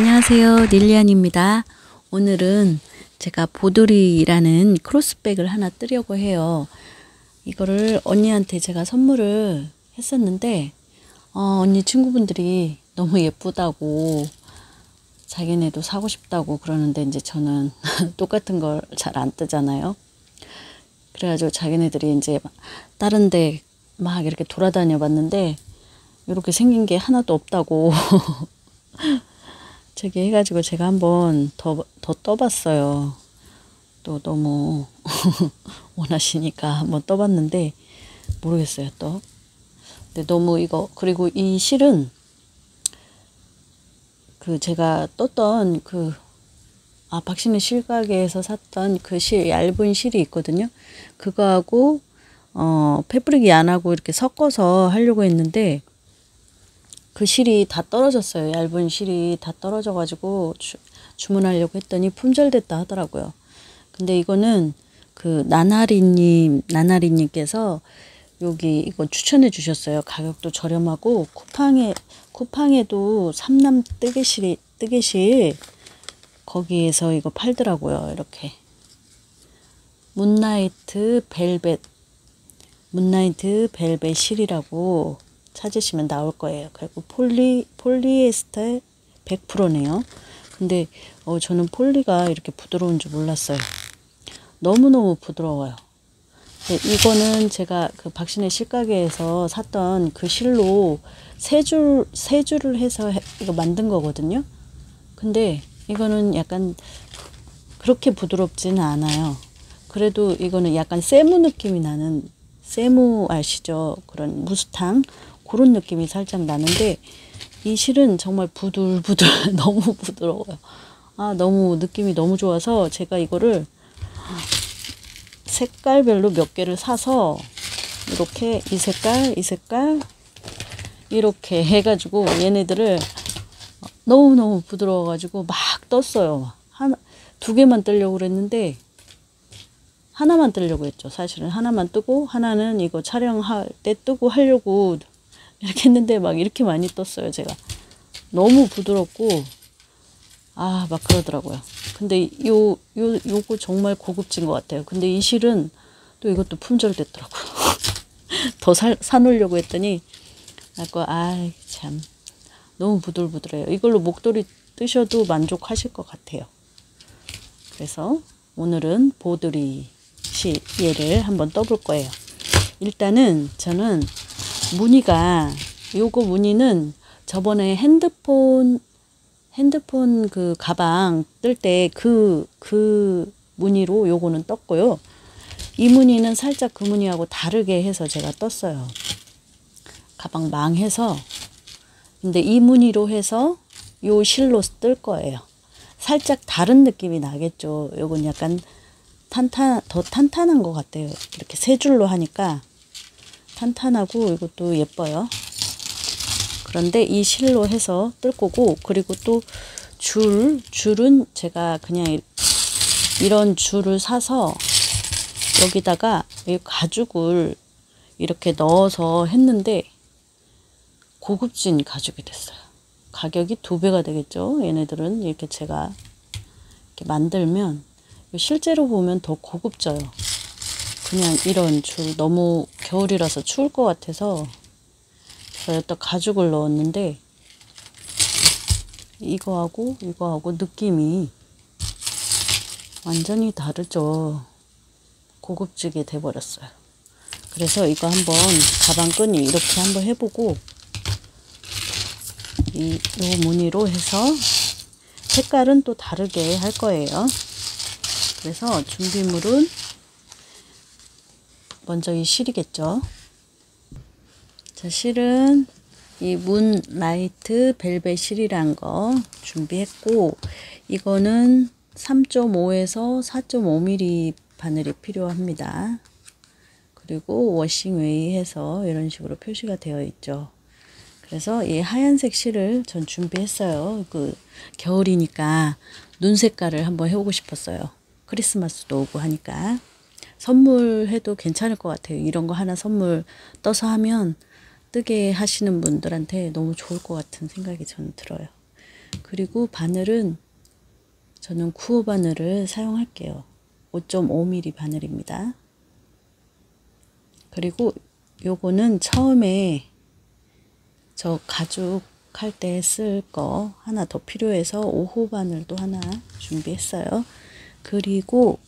안녕하세요. 닐리안입니다. 오늘은 제가 보드리라는 크로스백을 하나 뜨려고 해요. 이거를 언니한테 제가 선물을 했었는데 어, 언니 친구분들이 너무 예쁘다고 자기네도 사고 싶다고 그러는데 이제 저는 똑같은 걸 잘 안 뜨잖아요. 그래가지고 자기네들이 이제 다른 데 막 이렇게 돌아다녀 봤는데 이렇게 생긴 게 하나도 없다고 저기 해가지고 제가 한번 더, 더 떠봤어요. 또 너무 원하시니까 한번 떠봤는데 모르겠어요 또. 근데 너무 이거 그리고 이 실은 그 제가 떴던 그 아, 박신혜 실가게에서 샀던 그 실, 얇은 실이 있거든요. 그거하고, 어, 패브릭이 안 하고 이렇게 섞어서 하려고 했는데, 그 실이 다 떨어졌어요. 얇은 실이 다 떨어져가지고 주, 주문하려고 했더니 품절됐다 하더라고요. 근데 이거는 그 나나리님, 나나리님께서 여기 이거 추천해 주셨어요. 가격도 저렴하고 쿠팡에, 쿠팡에도 삼남 뜨개실이, 뜨개실 거기에서 이거 팔더라고요. 이렇게. 문라이트 벨벳, 문라이트 벨벳 실이라고 찾으시면 나올 거예요. 그리고 폴리, 폴리에스터 100%네요. 근데 어, 저는 폴리가 이렇게 부드러운 줄 몰랐어요. 너무너무 부드러워요. 이거는 제가 그 박신혜 실가게에서 샀던 그 실로 세 줄, 세 줄을 해서 이거 만든 거거든요. 근데 이거는 약간 그렇게 부드럽지는 않아요. 그래도 이거는 약간 세무 느낌이 나는 세무 아시죠? 그런 무스탕 그런 느낌이 살짝 나는데 이 실은 정말 부들부들 너무 부드러워요. 아 너무 느낌이 너무 좋아서 제가 이거를 색깔별로 몇 개를 사서 이렇게 이 색깔 이 색깔 이렇게 해가지고 얘네들을 너무너무 부드러워가지고 막 떴어요. 하나, 두 개만 뜨려고 그랬는데 하나만 뜨려고 했죠. 사실은 하나만 뜨고 하나는 이거 촬영할 때 뜨고 하려고 이렇게 했는데 막 이렇게 많이 떴어요. 제가 너무 부드럽고 아 막 그러더라고요. 근데 요, 요, 요거 정말 고급진 것 같아요. 근데 이 실은 또 이것도 품절됐더라고요. 더 사, 사놓으려고 했더니 아까 아참 너무 부들부들해요. 이걸로 목도리 뜨셔도 만족하실 것 같아요. 그래서 오늘은 보드리 시 얘를 한번 떠볼 거예요. 일단은 저는 무늬가 요거 무늬는 저번에 핸드폰 핸드폰 그 가방 뜰때그그 무늬로 요거는 떴고요. 이 무늬는 살짝 그 무늬하고 다르게 해서 제가 떴어요. 가방 망해서 근데 이 무늬로 해서 요 실로 뜰 거예요. 살짝 다른 느낌이 나겠죠. 요건 약간 탄탄 더 탄탄한 것 같아요. 이렇게 세 줄로 하니까 탄탄하고 이것도 예뻐요. 그런데 이 실로 해서 뜰 거고 그리고 또 줄, 줄은 제가 그냥 이런 줄을 사서 여기다가 이 가죽을 이렇게 넣어서 했는데 고급진 가죽이 됐어요. 가격이 두 배가 되겠죠. 얘네들은 이렇게 제가 이렇게 만들면 실제로 보면 더 고급져요. 그냥 이런 줄 너무 겨울이라서 추울 것 같아서 제가 여기다 가죽을 넣었는데 이거하고 이거하고 느낌이 완전히 다르죠. 고급지게 돼버렸어요. 그래서 이거 한번 가방끈이 이렇게 한번 해보고 이, 요 무늬로 해서 색깔은 또 다르게 할 거예요. 그래서 준비물은 먼저 이 실이겠죠. 자, 실은 이 문라이트 벨벳 실이란 거 준비했고 이거는 3.5에서 4.5mm 바늘이 필요합니다. 그리고 washing way 해서 이런 식으로 표시가 되어 있죠. 그래서 이 하얀색 실을 전 준비했어요. 그 겨울이니까 눈 색깔을 한번 해보고 싶었어요. 크리스마스도 오고 하니까 선물해도 괜찮을 것 같아요. 이런 거 하나 선물 떠서 하면 뜨게 하시는 분들한테 너무 좋을 것 같은 생각이 저는 들어요. 그리고 바늘은 저는 구호 바늘을 사용할게요. 5.5mm 바늘입니다. 그리고 요거는 처음에 저 가죽 할 때 쓸 거 하나 더 필요해서 5호 바늘도 하나 준비했어요. 그리고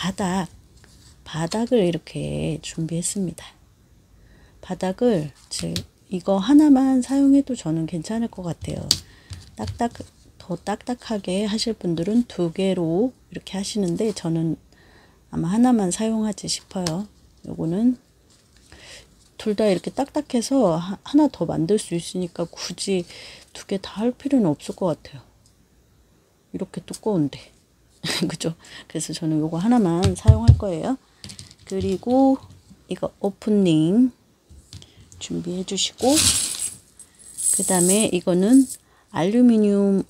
바닥, 바닥을 이렇게 준비했습니다. 바닥을 제 이거 하나만 사용해도 저는 괜찮을 것 같아요. 딱딱 더 딱딱하게 하실 분들은 두 개로 이렇게 하시는데 저는 아마 하나만 사용하지 싶어요. 요거는 둘 다 이렇게 딱딱해서 하나 더 만들 수 있으니까 굳이 두 개 다 할 필요는 없을 것 같아요. 이렇게 두꺼운데. 그죠? 그래서 저는 요거 하나만 사용할 거예요. 그리고 이거 오프닝 준비해 주시고 그 다음에 이거는 알루미늄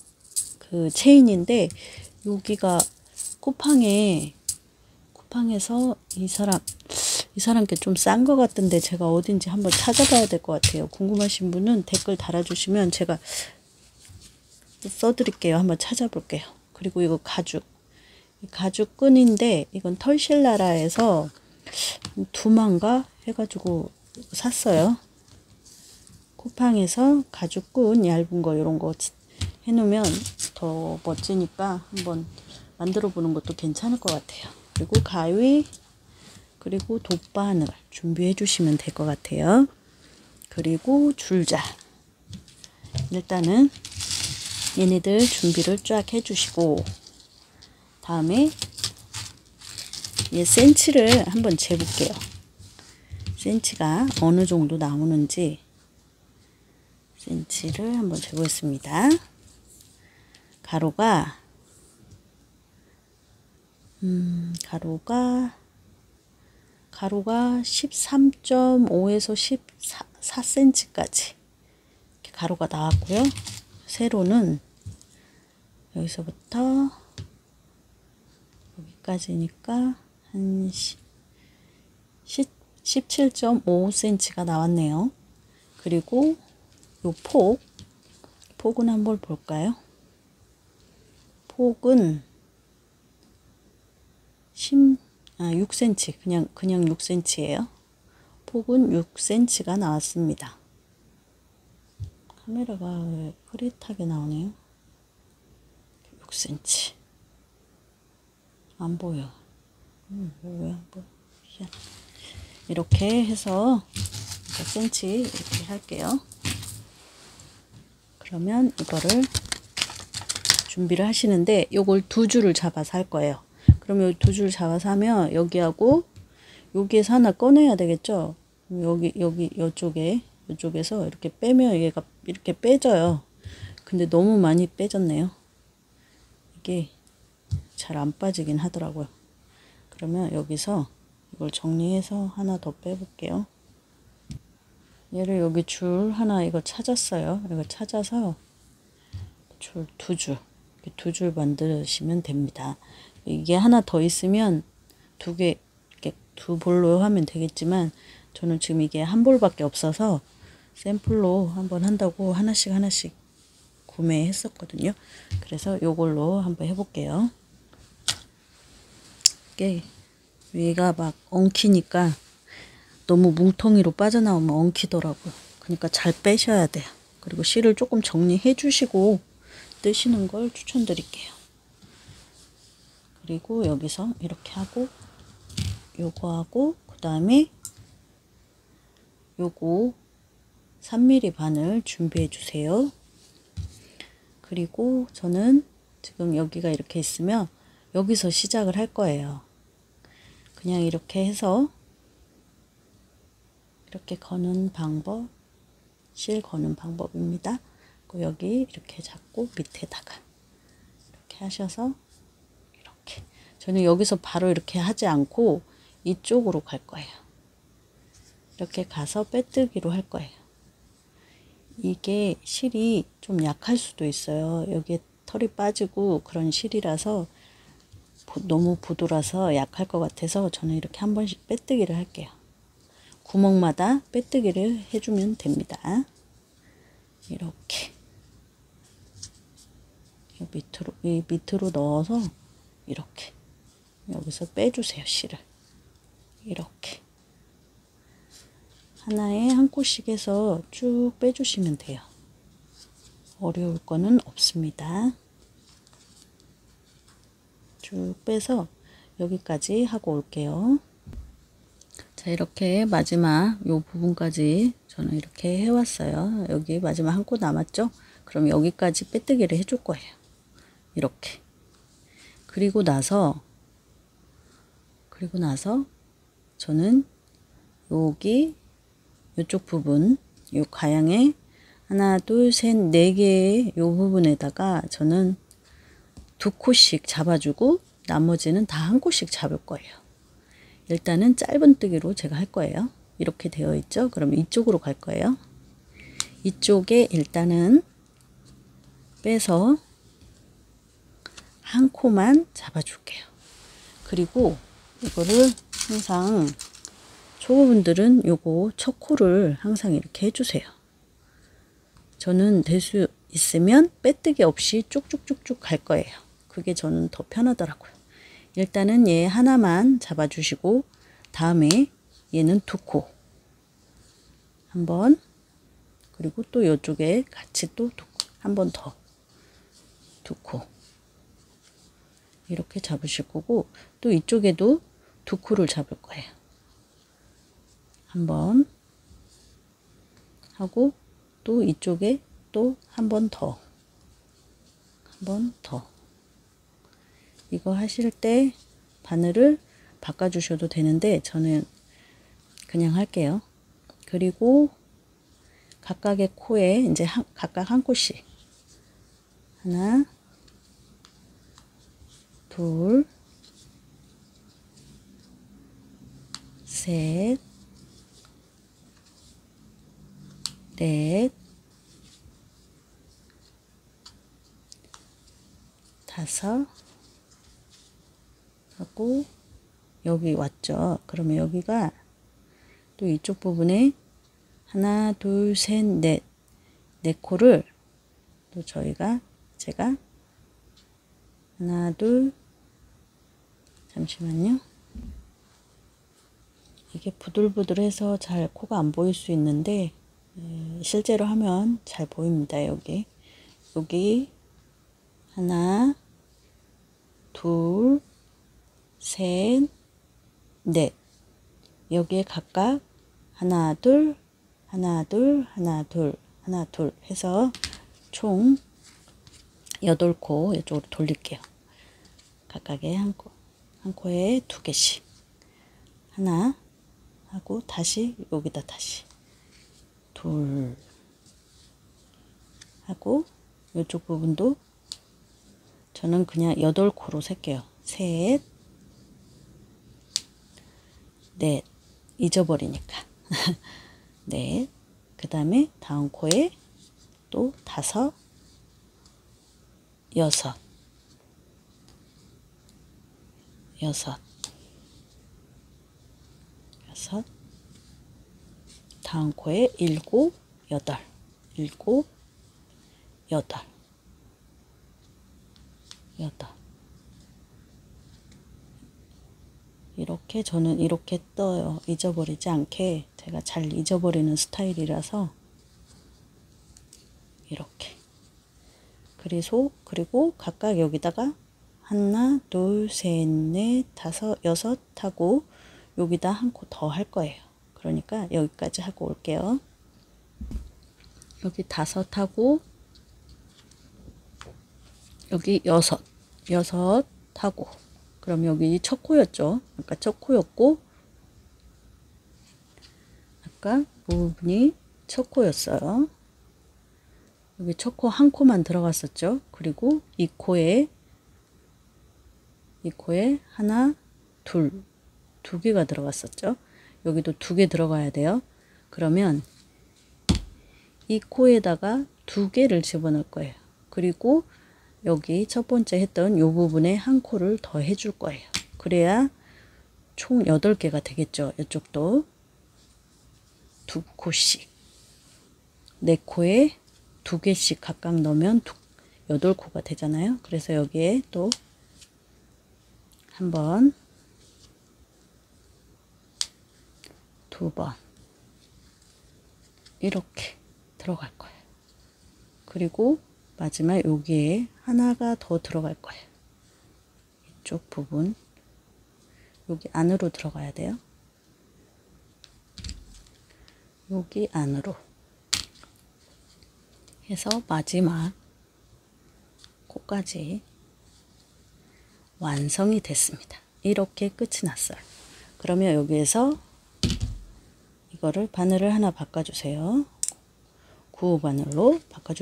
그 체인인데 여기가 쿠팡에 쿠팡에서 이 사람 이 사람께 좀 싼 것 같던데 제가 어딘지 한번 찾아봐야 될 것 같아요. 궁금하신 분은 댓글 달아주시면 제가 써드릴게요. 한번 찾아볼게요. 그리고 이거 가죽 가죽 끈인데 이건 털실라라에서 두만가 해가지고 샀어요. 쿠팡에서 가죽끈 얇은 거 이런 거 해놓으면 더 멋지니까 한번 만들어 보는 것도 괜찮을 것 같아요. 그리고 가위 그리고 돗바늘 준비해 주시면 될 것 같아요. 그리고 줄자 일단은 얘네들 준비를 쫙 해주시고 다음에 얘 센치를 한번 재볼게요. 센치가 어느 정도 나오는지 센치를 한번 재보겠습니다. 가로가 음, 가로가 가로가 13.5에서 14cm까지 가로가 나왔고요. 세로는 여기서부터 여기까지니까 한 17.5cm가 나왔네요. 그리고 요 폭, 폭은 한번 볼까요? 폭은 10, 아, 6cm, 그냥, 그냥 6cm예요. 폭은 6cm가 나왔습니다. 카메라가 왜 흐릿하게 나오네요. 6cm. 안 보여. 음, 왜안 보여? 이렇게 해서 5cm 이렇게 할게요. 그러면 이거를 준비를 하시는데 요걸 두 줄을 잡아서 할 거예요. 그러면 두 줄 잡아서 하면 여기하고 여기에서 하나 꺼내야 되겠죠. 여기 여기 이쪽에 이쪽에서 이렇게 빼면 얘가 이렇게 빼져요. 근데 너무 많이 빼졌네요. 이게 잘 안 빠지긴 하더라고요. 그러면 여기서 이걸 정리해서 하나 더 빼볼게요. 얘를 여기 줄 하나 이거 찾았어요. 이거 찾아서 줄 두 줄, 두 줄 만드시면 됩니다. 이게 하나 더 있으면 두 개, 두 볼로 하면 되겠지만 저는 지금 이게 한 볼밖에 없어서 샘플로 한번 한다고 하나씩 하나씩 구매했었거든요. 그래서 요걸로 한번 해볼게요. 이게 위가 막 엉키니까 너무 뭉텅이로 빠져나오면 엉키더라고요. 그러니까 잘 빼셔야 돼요. 그리고 실을 조금 정리해 주시고 뜨시는 걸 추천드릴게요. 그리고 여기서 이렇게 하고 요거 하고 그 다음에 요거 3mm 바늘 준비해 주세요. 그리고 저는 지금 여기가 이렇게 있으면 여기서 시작을 할 거예요. 그냥 이렇게 해서 이렇게 거는 방법, 실 거는 방법입니다. 여기 이렇게 잡고 밑에다가 이렇게 하셔서 이렇게 저는 여기서 바로 이렇게 하지 않고 이쪽으로 갈 거예요. 이렇게 가서 빼뜨기로 할 거예요. 이게 실이 좀 약할 수도 있어요. 여기에 털이 빠지고 그런 실이라서 너무 부드라서 약할 것 같아서 저는 이렇게 한 번씩 빼뜨기를 할게요. 구멍마다 빼뜨기를 해주면 됩니다. 이렇게 이 밑으로 이 밑으로 넣어서 이렇게 여기서 빼주세요 실을 이렇게 하나에 한 코씩 해서 쭉 빼주시면 돼요. 어려울 거는 없습니다. 쭉 빼서 여기까지 하고 올게요. 자 이렇게 마지막 요 부분까지 저는 이렇게 해왔어요. 여기 마지막 한코 남았죠? 그럼 여기까지 빼뜨기를 해줄 거예요. 이렇게. 그리고 나서 그리고 나서 저는 여기 이쪽 부분 요 가양에 하나 둘 셋 네 개의 요 부분에다가 저는 두 코씩 잡아주고 나머지는 다 한 코씩 잡을 거예요. 일단은 짧은 뜨기로 제가 할 거예요. 이렇게 되어 있죠. 그럼 이쪽으로 갈 거예요. 이쪽에 일단은 빼서 한 코만 잡아줄게요. 그리고 이거를 항상 초보분들은 요거 첫 코를 항상 이렇게 해주세요. 저는 될수 있으면 빼뜨기 없이 쭉쭉쭉쭉 갈 거예요. 그게 저는 더 편하더라고요. 일단은 얘 하나만 잡아주시고 다음에 얘는 두 코. 한번 그리고 또 이쪽에 같이 또 한 번 더. 두 코. 이렇게 잡으실 거고 또 이쪽에도 두 코를 잡을 거예요. 한번 하고 또 이쪽에 또 한 번 더. 한 번 더. 이거 하실 때 바늘을 바꿔주셔도 되는데 저는 그냥 할게요. 그리고 각각의 코에 이제 한, 각각 한 코씩 하나 둘 셋, 넷, 다섯, 하고 여기 왔죠. 그러면 여기가 또 이쪽 부분에 하나, 둘, 셋, 넷, 네 코를 또 저희가 제가 하나, 둘, 잠시만요. 이게 부들부들해서 잘 코가 안 보일 수 있는데 실제로 하면 잘 보입니다. 여기 여기 하나, 둘, 셋, 넷. 여기에 각각 하나, 둘, 하나, 둘, 하나, 둘, 하나, 둘 해서 총 8코 이쪽으로 돌릴게요. 각각의 한 코, 한 코에 두 개씩. 하나 하고 다시 여기다 다시 둘 하고 이쪽 부분도 저는 그냥 8코로 셀게요. 셋, 넷 잊어버리니까. 넷 그 다음에 다음 코에 또 다섯 여섯. 여섯. 여섯. 다음 코에 일곱 여덟. 일곱 여덟. 여덟 이렇게 저는 이렇게 떠요. 잊어버리지 않게 제가 잘 잊어버리는 스타일이라서 이렇게 그래서 그리고 각각 여기다가 하나 둘셋넷 다섯 여섯 하고 여기다 한 코 더 할 거예요. 그러니까 여기까지 하고 올게요. 여기 다섯 하고 여기 여섯 여섯 하고 그럼 여기 첫 코였죠. 아까 첫 코였고 아까 부분이 첫 코였어요. 여기 첫 코 한 코만 들어갔었죠. 그리고 이 코에 이 코에 하나, 둘, 두 개가 들어갔었죠. 여기도 두 개 들어가야 돼요. 그러면 이 코에다가 두 개를 집어넣을 거예요. 그리고 여기 첫 번째 했던 이 부분에 한 코를 더 해줄 거예요. 그래야 총 8개가 되겠죠. 이쪽도 두 코씩 네 코에 두 개씩 각각 넣으면 두, 여덟 코가 되잖아요. 그래서 여기에 또 한 번, 두 번, 이렇게 들어갈 거예요. 그리고 마지막 여기에 하나가 더 들어갈 거예요. 이쪽 부분, 여기 안으로 들어가야 돼요. 여기 안으로 해서 마지막 코까지 완성이 됐습니다. 이렇게 끝이 났어요. 그러면 여기에서 이거를 바늘을 하나 바꿔주세요. 구호 바늘로 바꿔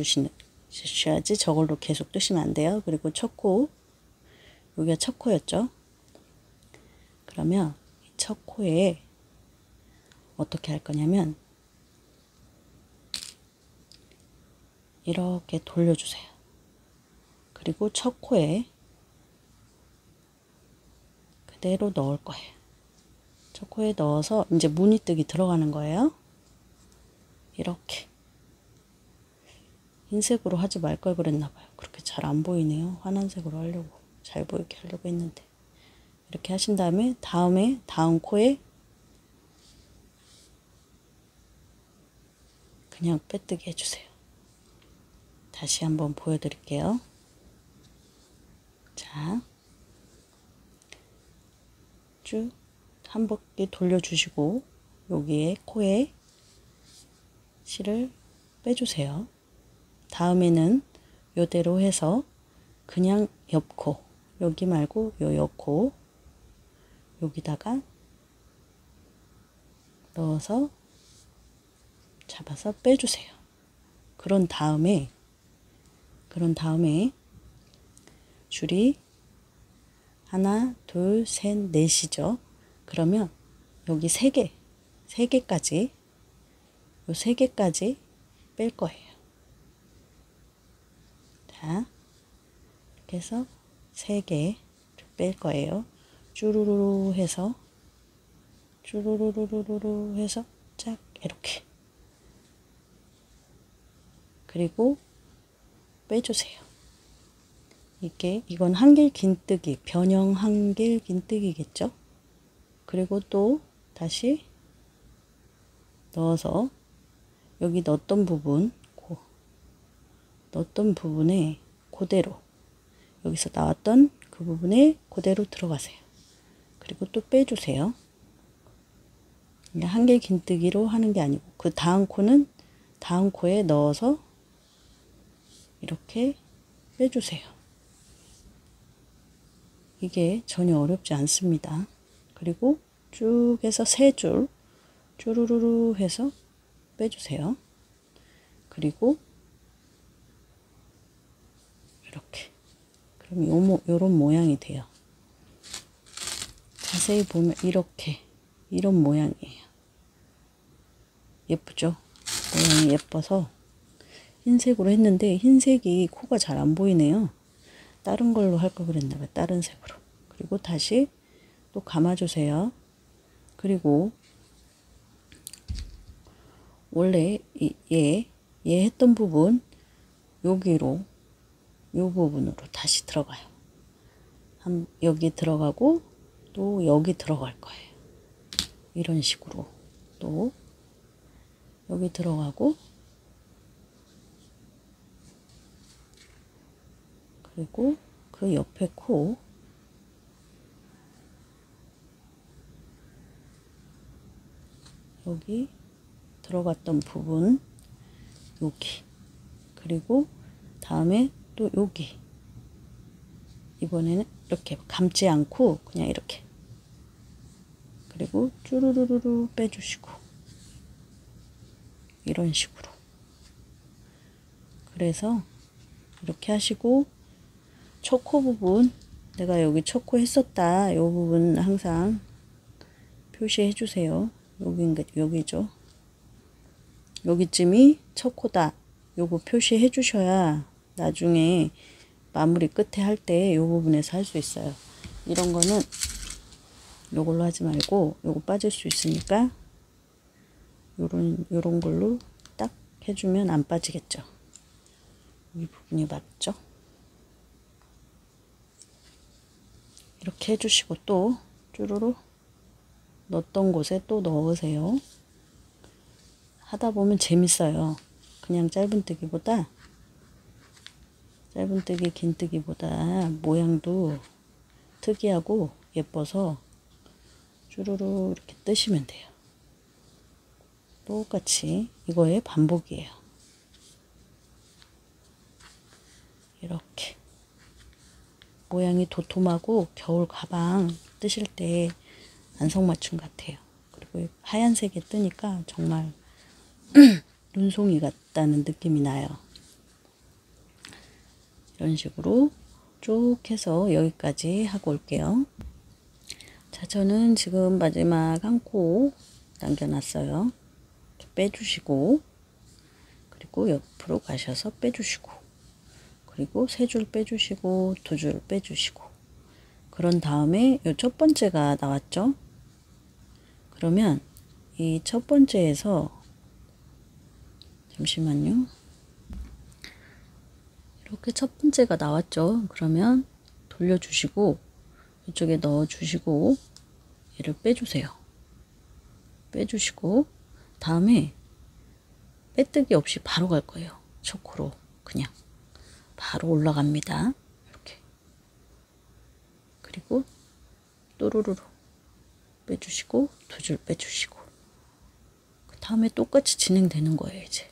주셔야지 저걸로 계속 뜨시면 안 돼요. 그리고 첫 코, 여기가 첫 코였죠. 그러면 첫 코에 어떻게 할 거냐면 이렇게 돌려주세요. 그리고 첫 코에 그대로 넣을 거예요. 첫 코에 넣어서 이제 무늬뜨기 들어가는 거예요. 이렇게 흰색으로 하지 말 걸 그랬나 봐요. 그렇게 잘 안 보이네요. 환한색으로 하려고 잘 보이게 하려고 했는데 이렇게 하신 다음에 다음에 다음 코에 그냥 빼뜨기 해주세요. 다시 한번 보여드릴게요. 자, 쭉 한 바퀴 돌려주시고 여기에 코에 실을 빼주세요. 다음에는 요대로 해서 그냥 옆코 여기 말고 요 옆코 여기다가 넣어서 잡아서 빼주세요. 그런 다음에 그런 다음에 줄이 하나, 둘, 셋, 넷이죠. 그러면 여기 세 개, 세 개까지, 요 세 개까지 뺄 거예요. 자, 이렇게 해서 세개뺄 거예요. 쭈루루루 해서, 쭈루루루루루 해서 쫙 이렇게. 그리고 빼주세요. 이게 이건 한길 긴뜨기 변형 한길 긴뜨기겠죠 그리고 또 다시 넣어서 여기 넣었던 부분 고, 넣었던 부분에 그대로 여기서 나왔던 그 부분에 그대로 들어가세요 그리고 또 빼주세요 한길 긴뜨기로 하는 게 아니고 그 다음 코는 다음 코에 넣어서 이렇게 빼주세요 이게 전혀 어렵지 않습니다. 그리고 쭉 해서 세 줄 쭈루루루 해서 빼주세요. 그리고 이렇게 그럼 요 모, 요런 모양이 돼요. 자세히 보면 이렇게 이런 모양이에요. 예쁘죠? 모양이 예뻐서 흰색으로 했는데 흰색이 코가 잘 안 보이네요. 다른 걸로 할 거 그랬나 봐요. 다른 색으로. 그리고 다시 또 감아주세요. 그리고 원래 얘, 얘 했던 부분 여기로 요 부분으로 다시 들어가요. 한, 여기 들어가고 또 여기 들어갈 거예요. 이런 식으로 또 여기 들어가고 그리고 그 옆에 코 여기 들어갔던 부분 여기 그리고 다음에 또 여기 이번에는 이렇게 감지 않고 그냥 이렇게. 그리고 쭈루루루루 빼주시고. 이런 식으로. 그래서 이렇게 하시고 초코 부분 내가 여기 초코 했었다. 이 부분 항상 표시해 주세요. 여기 여기죠. 여기쯤이 초코다. 요거 표시해 주셔야 나중에 마무리 끝에 할 때 이 부분에서 할 수 있어요. 이런 거는 이걸로 하지 말고 이거 빠질 수 있으니까 요런 요런 걸로 딱 해주면 안 빠지겠죠. 이 부분이 맞죠? 이렇게 해주시고 또 쭈루루 넣었던 곳에 또 넣으세요. 하다 보면 재밌어요. 그냥 짧은뜨기보다 짧은뜨기 긴뜨기보다 모양도 특이하고 예뻐서 쭈루루 이렇게 뜨시면 돼요. 똑같이 이거의 반복이에요. 이렇게 모양이 도톰하고 겨울 가방 뜨실 때 안성맞춤 같아요. 그리고 하얀색에 뜨니까 정말 눈송이 같다는 느낌이 나요. 이런 식으로 쭉 해서 여기까지 하고 올게요. 자, 저는 지금 마지막 한 코 남겨놨어요. 빼주시고, 그리고 옆으로 가셔서 빼주시고, 그리고 세 줄 빼주시고, 두 줄 빼주시고, 그런 다음에 이 첫 번째가 나왔죠? 그러면 이 첫 번째에서 잠시만요. 이렇게 첫 번째가 나왔죠. 그러면 돌려주시고 이쪽에 넣어주시고 얘를 빼주세요. 빼주시고 다음에 빼뜨기 없이 바로 갈 거예요. 초코로 그냥 바로 올라갑니다. 이렇게 그리고 또르르르 빼주시고 두 줄 빼주시고 그 다음에 똑같이 진행되는 거예요. 이제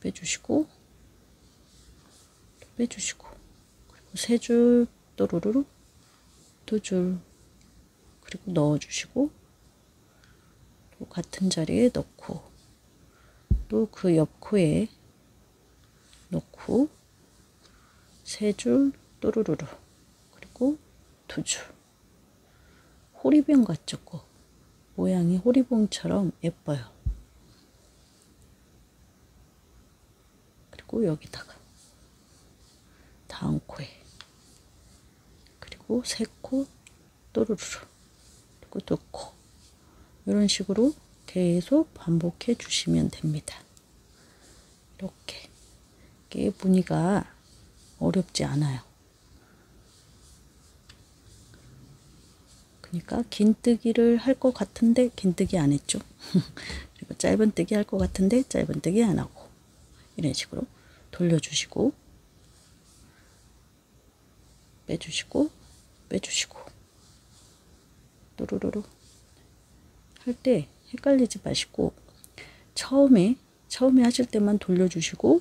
빼주시고 빼주시고 그리고 세 줄 또르르르 두 줄 그리고 넣어주시고 또 같은 자리에 넣고 또 그 옆 코에 넣고 세 줄 또르르르 그리고 두 줄 호리병 같죠? 꼭. 모양이 호리병처럼 예뻐요. 그리고 여기다가 다음 코에 그리고 세 코 또르르르 그리고 두 코 이런 식으로 계속 반복해 주시면 됩니다. 이렇게 이게 무늬가 어렵지 않아요. 그러니까 긴뜨기를 할 것 같은데 긴뜨기 안 했죠. 그리고 짧은뜨기 할 것 같은데 짧은뜨기 안 하고 이런 식으로 돌려주시고 빼주시고 빼주시고. 또르르르 할 때 헷갈리지 마시고 처음에 처음에 하실 때만 돌려주시고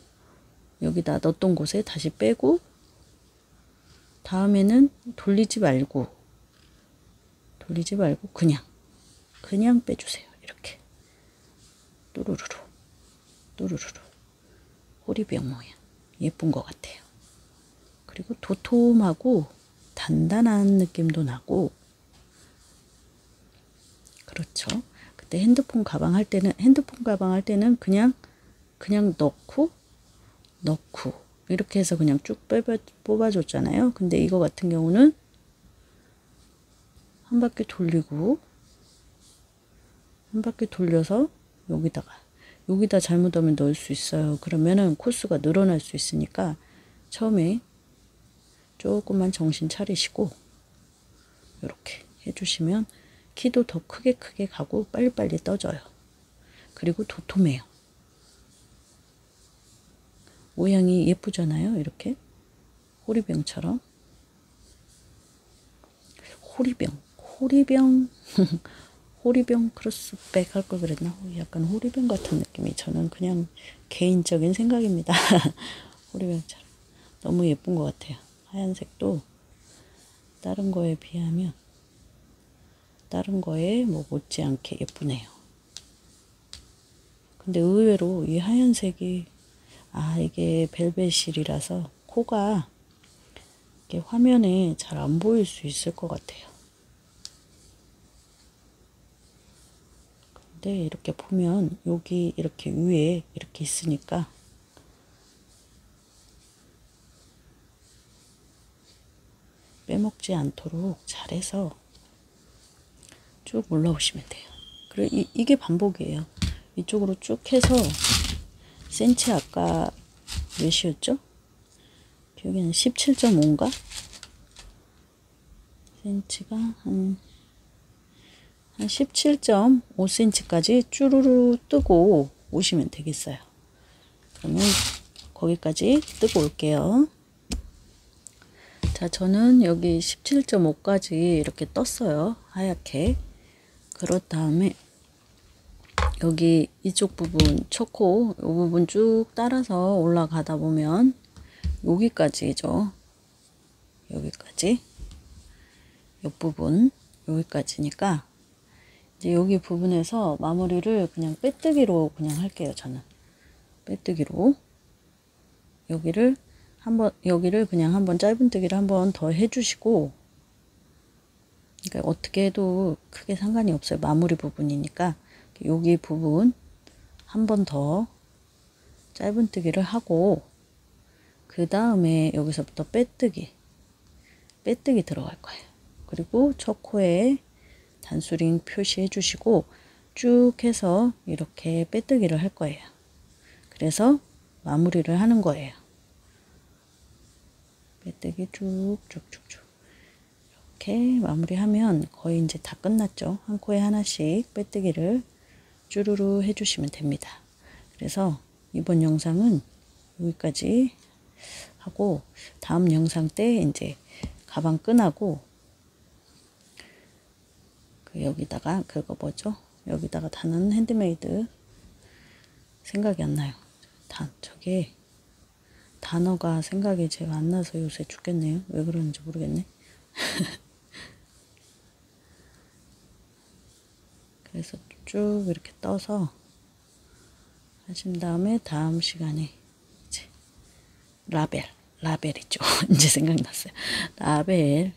여기다 넣었던 곳에 다시 빼고 다음에는 돌리지 말고 돌리지 말고 그냥 그냥 빼주세요. 이렇게. 또르르르 또르르르 호리병 모양. 예쁜 것 같아요 그리고 도톰하고 단단한 느낌도 나고. 그렇죠. 그때 핸드폰 가방 할 때는 핸드폰 가방 할 때는 그냥 그냥 넣고 넣고. 이렇게 해서 그냥 쭉 뽑아, 뽑아줬잖아요. 근데 이거 같은 경우는 한 바퀴 돌리고 한 바퀴 돌려서 여기다가 여기다 잘못하면 넣을 수 있어요. 그러면은 코스가 늘어날 수 있으니까 처음에 조금만 정신 차리시고 이렇게 해주시면 키도 더 크게 크게 가고 빨리빨리 떠져요. 그리고 도톰해요. 모양이 예쁘잖아요. 이렇게 호리병처럼 호리병 호리병 호리병 크로스백 할 걸 그랬나? 약간 호리병 같은 느낌이 저는 그냥 개인적인 생각입니다. 호리병처럼 너무 예쁜 것 같아요. 하얀색도 다른 거에 비하면 다른 거에 뭐 못지않게 예쁘네요. 근데 의외로 이 하얀색이 아 이게 벨벳실이라서 코가 이게 화면에 잘 안 보일 수 있을 것 같아요. 근데 이렇게 보면 여기 이렇게 위에 이렇게 있으니까 빼먹지 않도록 잘해서 쭉 올라오시면 돼요. 그리고 이, 이게 반복이에요. 이쪽으로 쭉 해서 센치 아까 몇이었죠? 기억이 는 17.5인가? cm가 한, 한 17.5cm까지 쭈루루 뜨고 오시면 되겠어요. 그러면 거기까지 뜨고 올게요. 자, 저는 여기 17.5까지 이렇게 떴어요. 하얗게. 그렇 다음에 여기 이쪽 부분 초코 이 부분 쭉 따라서 올라가다 보면 여기까지죠. 여기까지 이 부분 여기까지니까 이제 여기 부분에서 마무리를 그냥 빼뜨기로 그냥 할게요. 저는 빼뜨기로 여기를 한번 여기를 그냥 한번 짧은뜨기를 한번 더 해주시고 그러니까 어떻게 해도 크게 상관이 없어요. 마무리 부분이니까 여기 부분 한 번 더 짧은뜨기를 하고 그 다음에 여기서부터 빼뜨기 빼뜨기 들어갈 거예요. 그리고 첫 코에 단수링 표시해 주시고 쭉 해서 이렇게 빼뜨기를 할 거예요. 그래서 마무리를 하는 거예요. 빼뜨기 쭉쭉쭉쭉 이렇게 마무리하면 거의 이제 다 끝났죠. 한 코에 하나씩 빼뜨기를 쭈루루 해주시면 됩니다. 그래서 이번 영상은 여기까지 하고 다음 영상 때 이제 가방 끈하고 그 여기다가 그거 뭐죠? 여기다가 다는 핸드메이드 생각이 안 나요. 단 저게 단어가 생각이 제가 안 나서 요새 죽겠네요. 왜 그러는지 모르겠네. 그래서 쭉 이렇게 떠서 하신 다음에 다음 시간에 이제 라벨 라벨이죠. 이제 생각났어요. 라벨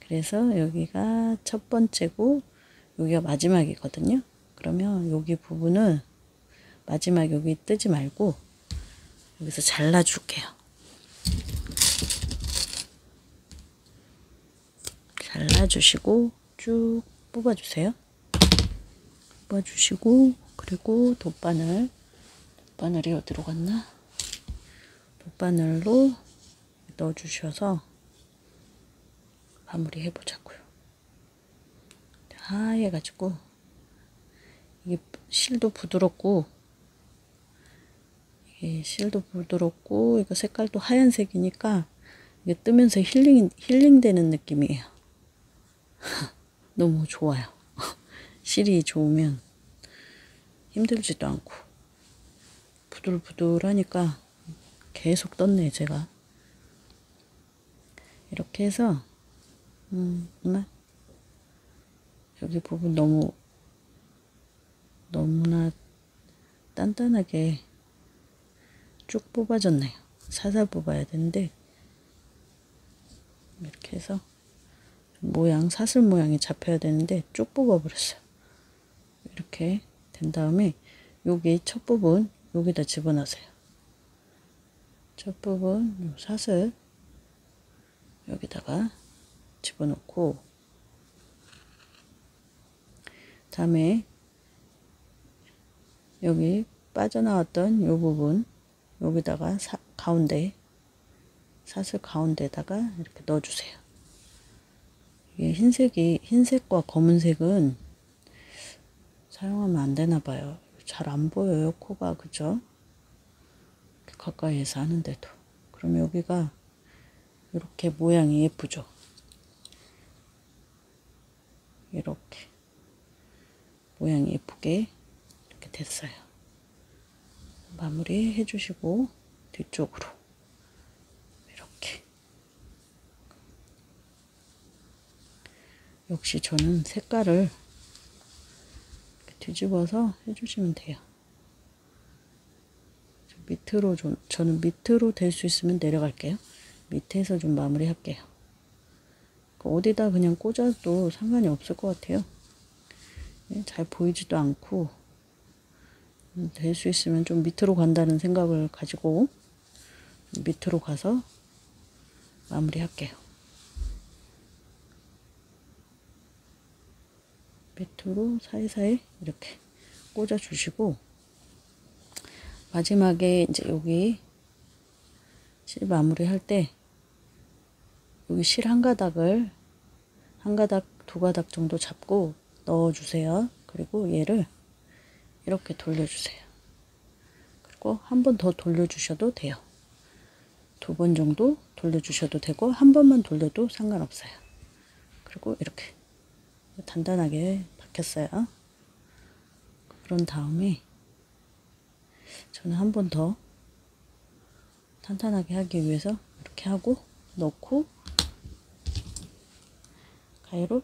그래서 여기가 첫 번째고 여기가 마지막이거든요. 그러면 여기 부분은 마지막 여기 뜨지 말고 여기서 잘라줄게요. 잘라주시고 쭉 뽑아주세요. 뽑아주시고 그리고 돗바늘 돗바늘이 어디로 갔나? 돗바늘로 넣어주셔서 마무리 해보자고요. 하얘가지고 이게 실도 부드럽고 이게 실도 부드럽고 이거 색깔도 하얀색이니까 이게 뜨면서 힐링 힐링되는 느낌이에요. 너무 좋아요. 실이 좋으면 힘들지도 않고 부들부들하니까 계속 떴네 제가 이렇게 해서 음, 여기 부분 너무 너무나 단단하게 쭉 뽑아졌네요. 살살 뽑아야 되는데 이렇게 해서 모양 사슬 모양이 잡혀야 되는데 쭉 뽑아버렸어요. 이렇게 된 다음에 여기 첫 부분 여기다 집어넣으세요. 첫 부분 사슬 여기다가 집어넣고 다음에 여기 빠져나왔던 이 부분 여기다가 사, 가운데 사슬 가운데다가 이렇게 넣어주세요. 이게 흰색이 흰색과 검은색은 사용하면 안 되나 봐요. 잘 안 보여요 코가 그죠? 가까이에서 하는데도 그럼 여기가 이렇게 모양이 예쁘죠? 이렇게 모양이 예쁘게 이렇게 됐어요. 마무리 해주시고 뒤쪽으로 이렇게 역시 저는 색깔을 뒤집어서 해주시면 돼요. 밑으로 좀 저는 밑으로 될 수 있으면 내려갈게요. 밑에서 좀 마무리 할게요. 어디다 그냥 꽂아도 상관이 없을 것 같아요. 예, 잘 보이지도 않고 음, 될 수 있으면 좀 밑으로 간다는 생각을 가지고 밑으로 가서 마무리 할게요. 밑으로 사이사이 이렇게 꽂아 주시고 마지막에 이제 여기 실 마무리 할 때 여기 실 한 가닥을 한 가닥, 두 가닥 정도 잡고 넣어주세요. 그리고 얘를 이렇게 돌려주세요. 그리고 한 번 더 돌려주셔도 돼요. 두 번 정도 돌려주셔도 되고 한 번만 돌려도 상관없어요. 그리고 이렇게 단단하게 박혔어요. 그런 다음에 저는 한 번 더 탄탄하게 하기 위해서 이렇게 하고 넣고 가위로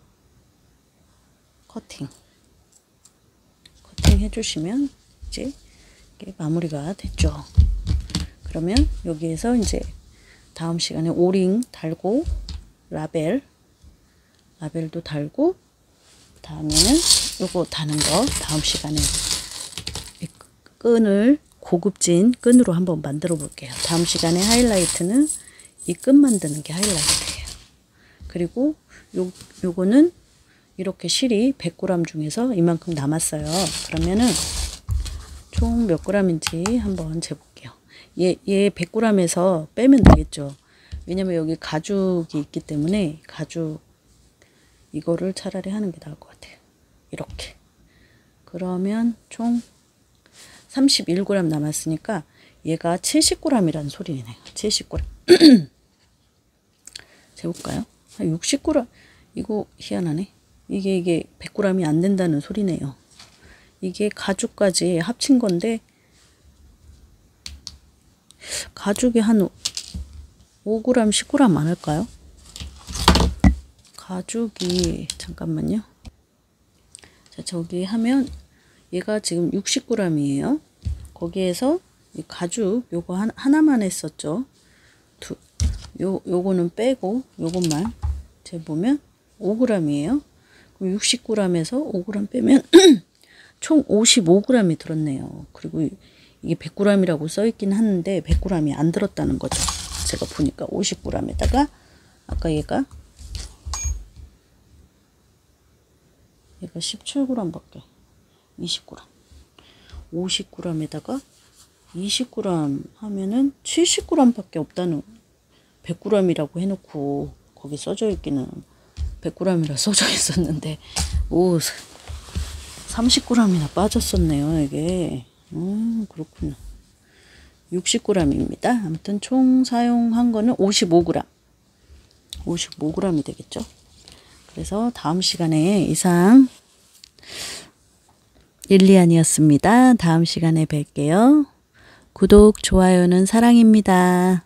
커팅 커팅 해주시면 이제 마무리가 됐죠. 그러면 여기에서 이제 다음 시간에 오링 달고 라벨 라벨도 달고 다음에는 요거 다는 거 다음 시간에 이 끈을 고급진 끈으로 한번 만들어 볼게요. 다음 시간에 하이라이트는 이 끈 만드는 게 하이라이트예요. 그리고 요, 요거는 이렇게 실이 100g 중에서 이만큼 남았어요. 그러면은 총 몇 g인지 한번 재볼게요. 얘, 얘 100g에서 빼면 되겠죠. 왜냐면 여기 가죽이 있기 때문에 가죽 이거를 차라리 하는 게 나을 것 같아요. 이렇게. 그러면 총 31g 남았으니까 얘가 70g이라는 소리네요. 70g. 재볼까요? 60g. 이거 희한하네. 이게 이게 100g이 안 된다는 소리네요. 이게 가죽까지 합친 건데 가죽이 한 5g, 10g 많을까요? 가죽이 잠깐만요. 자, 저기 하면 얘가 지금 60g이에요. 거기에서 가죽 요거 한, 하나만 했었죠. 두, 요, 요거는 빼고 요것만 재보면 5g이에요. 그럼 60g에서 5g 빼면 총 55g이 들었네요. 그리고 이게 100g이라고 써있긴 하는데 100g이 안 들었다는 거죠. 제가 보니까 50g에다가 아까 얘가 얘가 17g밖에 20g 50g에다가 20g 하면은 70g밖에 없다는 100g이라고 해놓고 거기 써져 있기는 100g이라 써져 있었는데 오 30g이나 빠졌었네요 이게 음 그렇군요 60g입니다 아무튼 총 사용한 거는 55g 55g이 되겠죠 그래서 다음 시간에 이상 릴리안이었습니다. 다음 시간에 뵐게요. 구독, 좋아요는 사랑입니다.